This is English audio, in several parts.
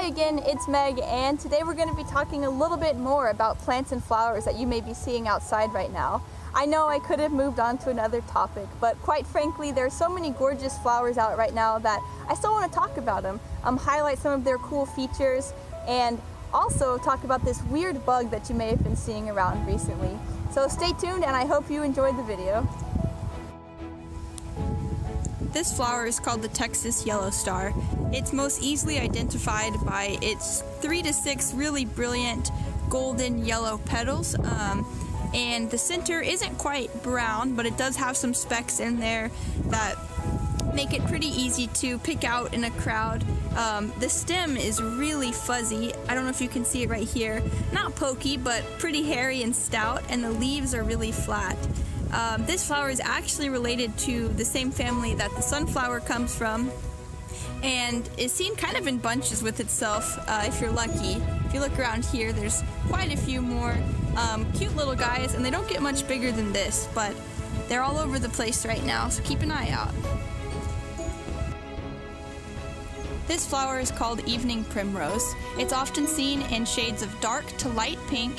Hi again, it's Meg, and today we're going to be talking a little bit more about plants and flowers that you may be seeing outside right now. I know I could have moved on to another topic, but quite frankly, there are so many gorgeous flowers out right now that I still want to talk about them, um, highlight some of their cool features, and also talk about this weird bug that you may have been seeing around recently. So stay tuned, and I hope you enjoyed the video. This flower is called the Texas Yellow Star. It's most easily identified by its three to six really brilliant golden yellow petals. Um, and the center isn't quite brown, but it does have some specks in there that make it pretty easy to pick out in a crowd. Um, the stem is really fuzzy. I don't know if you can see it right here. Not pokey, but pretty hairy and stout, and the leaves are really flat. Um, this flower is actually related to the same family that the sunflower comes from and is seen kind of in bunches with itself uh, if you're lucky. If you look around here, there's quite a few more um, cute little guys, and they don't get much bigger than this, but they're all over the place right now, so keep an eye out. This flower is called evening primrose. It's often seen in shades of dark to light pink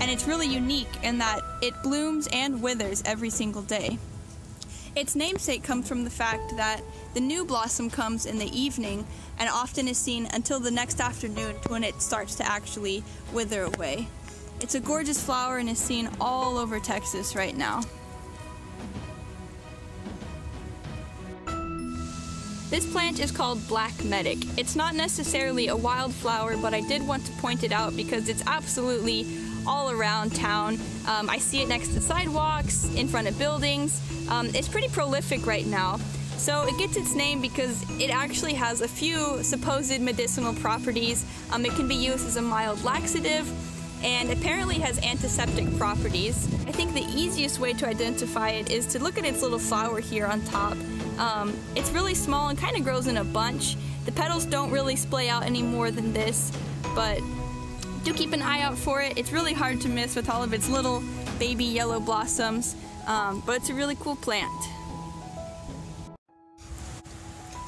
and it's really unique in that it blooms and withers every single day. Its namesake comes from the fact that the new blossom comes in the evening and often is seen until the next afternoon when it starts to actually wither away. It's a gorgeous flower and is seen all over Texas right now. This plant is called black medic. It's not necessarily a wildflower, but I did want to point it out because it's absolutely all around town. Um, I see it next to sidewalks, in front of buildings. Um, it's pretty prolific right now. So it gets its name because it actually has a few supposed medicinal properties. Um, it can be used as a mild laxative and apparently has antiseptic properties. I think the easiest way to identify it is to look at its little flower here on top. Um, it's really small and kind of grows in a bunch. The petals don't really splay out any more than this, but do keep an eye out for it. It's really hard to miss with all of its little baby yellow blossoms, um, but it's a really cool plant.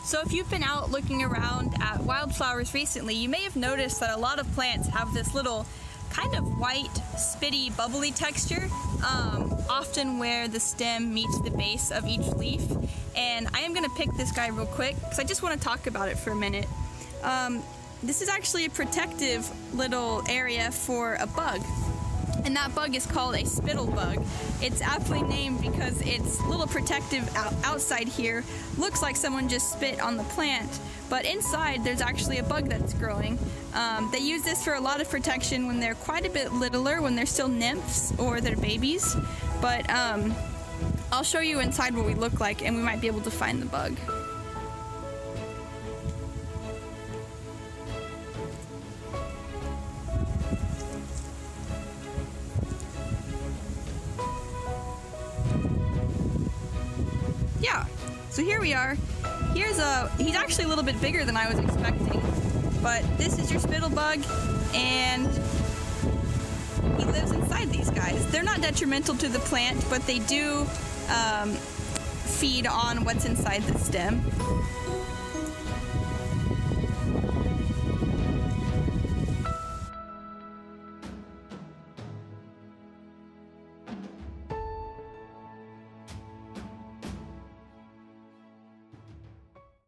So if you've been out looking around at wildflowers recently, you may have noticed that a lot of plants have this little kind of white, spitty, bubbly texture, um, often where the stem meets the base of each leaf. And I am going to pick this guy real quick because I just want to talk about it for a minute. Um, this is actually a protective little area for a bug. And that bug is called a spittle bug. It's aptly named because its little protective outside here looks like someone just spit on the plant, but inside there's actually a bug that's growing. Um, they use this for a lot of protection when they're quite a bit littler, when they're still nymphs or they're babies. But um, I'll show you inside what we look like and we might be able to find the bug. So here we are. Here's a, he's actually a little bit bigger than I was expecting. But this is your spittle bug, and he lives inside these guys. They're not detrimental to the plant, but they do um, feed on what's inside the stem.